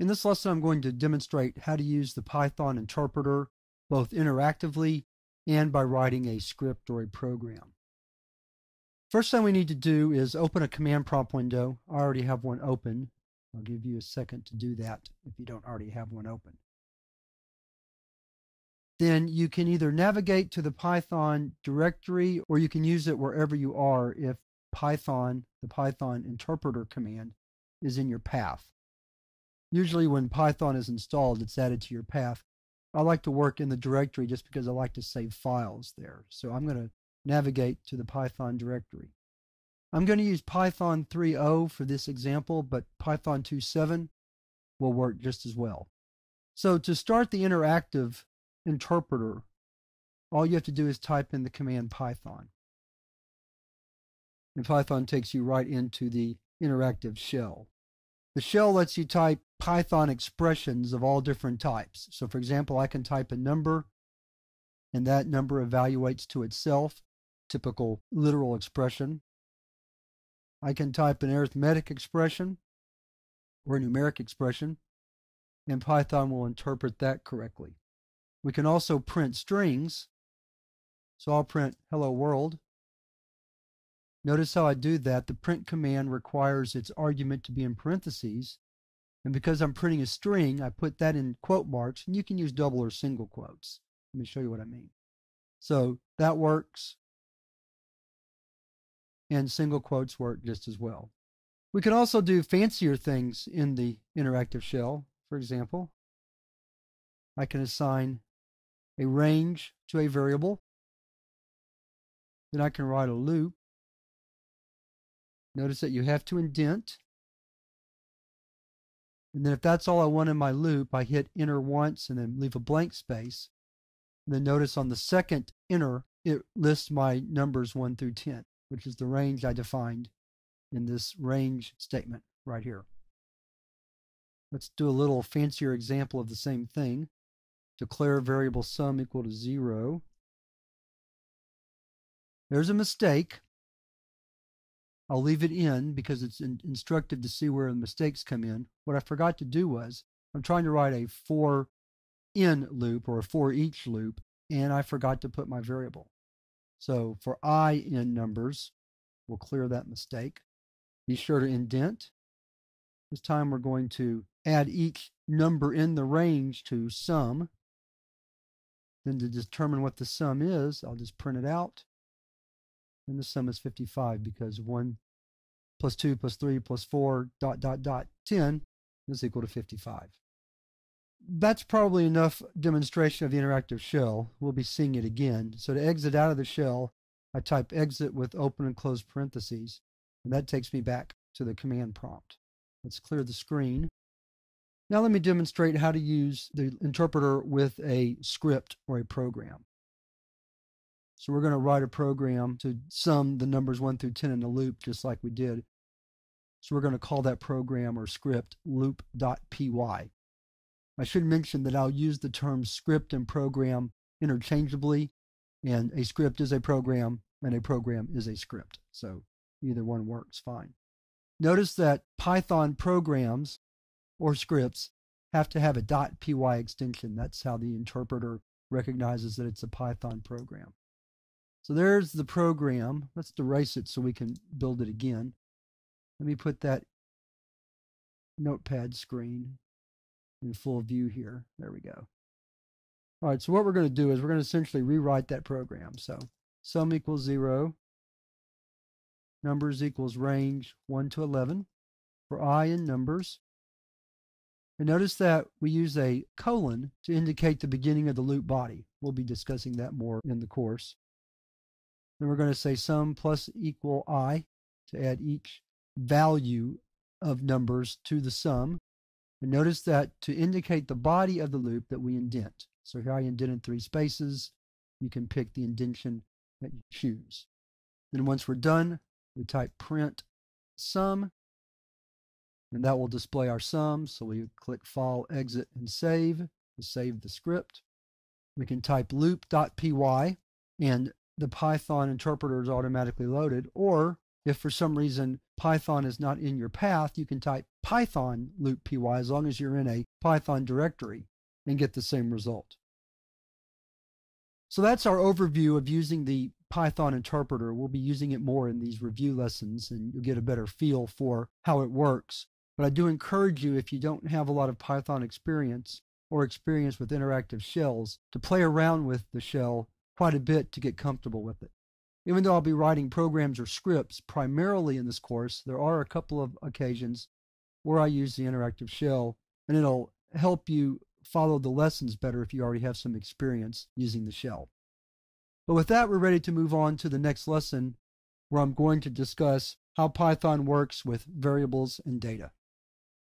In this lesson, I'm going to demonstrate how to use the Python interpreter both interactively and by writing a script or a program. First thing we need to do is open a command prompt window. I already have one open. I'll give you a second to do that if you don't already have one open. Then you can either navigate to the Python directory or you can use it wherever you are if Python, the Python interpreter command, is in your path. Usually when Python is installed, it's added to your path. I like to work in the directory just because I like to save files there. So I'm going to navigate to the Python directory. I'm going to use Python 3.0 for this example, but Python 2.7 will work just as well. So to start the interactive interpreter, all you have to do is type in the command Python. And Python takes you right into the interactive shell. The shell lets you type Python expressions of all different types. So for example, I can type a number and that number evaluates to itself, typical literal expression. I can type an arithmetic expression or a numeric expression, and Python will interpret that correctly. We can also print strings. So I'll print hello world. Notice how I do that. The print command requires its argument to be in parentheses. And because I'm printing a string, I put that in quote marks, and you can use double or single quotes. Let me show you what I mean. So that works. And single quotes work just as well. We can also do fancier things in the interactive shell. For example, I can assign a range to a variable. Then I can write a loop. Notice that you have to indent and then if that's all I want in my loop, I hit enter once and then leave a blank space. And then notice on the second enter, it lists my numbers 1 through 10, which is the range I defined in this range statement right here. Let's do a little fancier example of the same thing. Declare variable sum equal to 0. There's a mistake. I'll leave it in because it's in instructive to see where the mistakes come in. What I forgot to do was I'm trying to write a for in loop or a for each loop, and I forgot to put my variable. So for i in numbers, we'll clear that mistake. Be sure to indent. This time we're going to add each number in the range to sum. Then to determine what the sum is, I'll just print it out. And the sum is 55 because 1 plus 2 plus 3 plus 4 dot dot dot 10 is equal to 55. That's probably enough demonstration of the interactive shell. We'll be seeing it again. So to exit out of the shell, I type exit with open and close parentheses, and that takes me back to the command prompt. Let's clear the screen. Now let me demonstrate how to use the interpreter with a script or a program. So we're going to write a program to sum the numbers 1 through 10 in a loop just like we did. So we're going to call that program or script loop.py. I should mention that I'll use the terms script and program interchangeably, and a script is a program and a program is a script. So either one works fine. Notice that Python programs or scripts have to have a .py extension. That's how the interpreter recognizes that it's a Python program. So there's the program. Let's erase it so we can build it again. Let me put that notepad screen in full view here. There we go. All right, so what we're going to do is we're going to essentially rewrite that program. So sum equals 0, numbers equals range 1 to 11 for i in numbers. And notice that we use a colon to indicate the beginning of the loop body. We'll be discussing that more in the course. Then we're going to say sum plus equal i to add each value of numbers to the sum. And notice that to indicate the body of the loop that we indent. So here I indented three spaces. You can pick the indentation that you choose. Then once we're done, we type print sum, and that will display our sum. So we click File, Exit, and Save to save the script. We can type loop.py, and the Python interpreter is automatically loaded, or If for some reason Python is not in your path, you can type Python loop py as long as you're in a Python directory and get the same result. So that's our overview of using the Python interpreter. We'll be using it more in these review lessons and you'll get a better feel for how it works. But I do encourage you, if you don't have a lot of Python experience or experience with interactive shells, to play around with the shell quite a bit to get comfortable with it. Even though I'll be writing programs or scripts primarily in this course, there are a couple of occasions where I use the interactive shell and it'll help you follow the lessons better if you already have some experience using the shell. But with that, we're ready to move on to the next lesson where I'm going to discuss how Python works with variables and data.